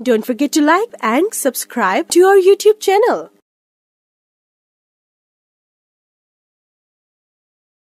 Don't forget to like and subscribe to our YouTube channel.